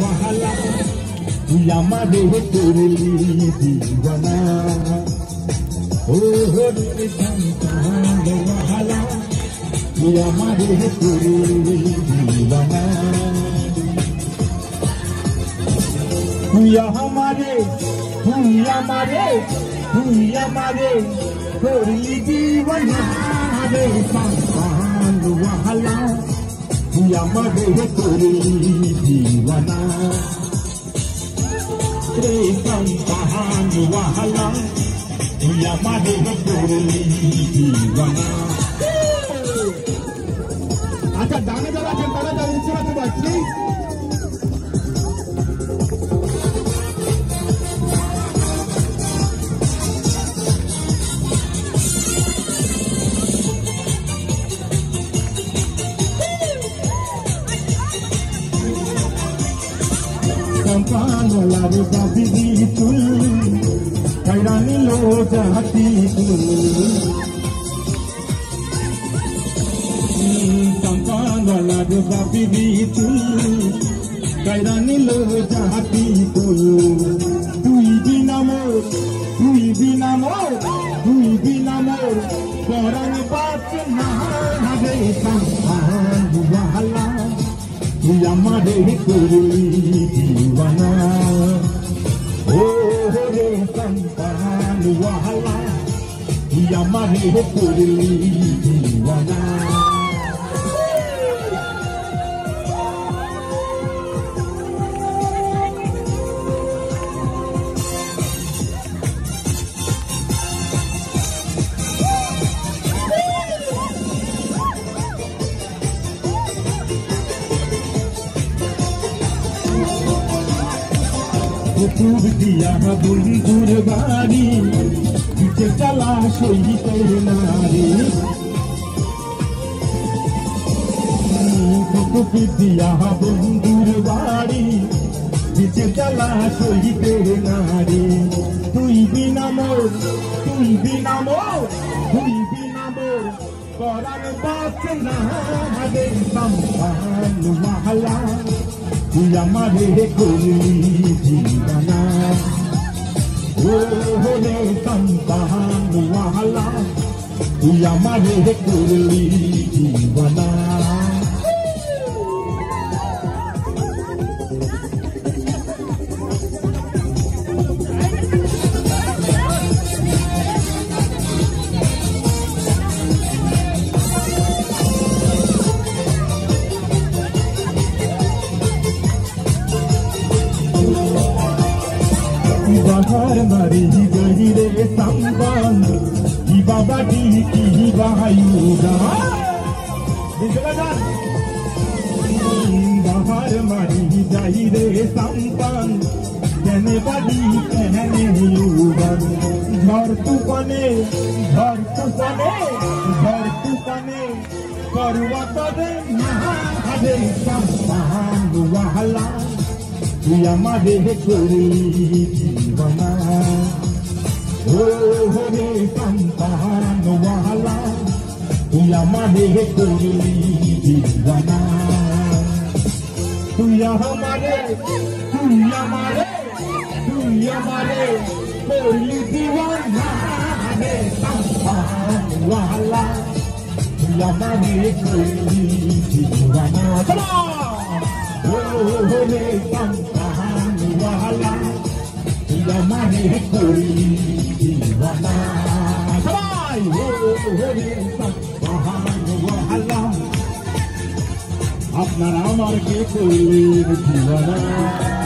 মহালা তুই আমারে করলি দিওয়ানা ও রে সন্তান মহালা তুই আমারে করলি দিওয়ানা তুই আমারে তুই আমারে তুই আমারে করলি দিওয়ানা রে মহালা ಶ್ರೀ ಜೀವನ ಶ್ರೀಕಂತಹ ಜುವಹಲ ಪ್ರಿಯ ಮದುವೆ ಕೊರಲಿ ಜೀವನ গলার দাবি তুল খাইরা নিল জাতি টাকা গলার দাবি তুল খাইরা নিল জাতি তুল তুই বিনামর তুই বিনামর তুই বিনামর পরাণ পাত না হবে সংসার yamade kuri diwana oh re kampani wahala yamade kuri diwana কুকুর দিয়া বন্ধুর বাড়ি দিতে চালা সইতের নারী কুকুর দিয়া বন্ধুর বাড়ি দিতে চালা সইতের নারী তুই বিনা মোর তুই বিনা মোর তুই বিনা মোর করার বাস না রে সম্মান মহলা जीवना ओ होले संतान वाला कुया मारे कुरली जीवना बाहर मारे ही गही रे संबान ही बाबा डी की ही बहायूगा बाहर मारी ही जाई रे संपान कहने वाली कहने युगन घर तू बने घर तू बने घर तू बने तो दे महान हरे संपान वहला আমারে করলি জীবনা ও রে সন্তান ওয়ালা তুই আমারে করলি জীবনা তুই আমারে তুই আমারে তুই আমারে করলি দিওয়ানা রে সন্তান ওয়ালা তুই আমারে করলি জীবনা রে আমার কে তুই আমারে করলি দিওয়ানা সবাই ও রে সন্তান ওয়ালা আপনারা আমাকে করলেন দিওয়ানা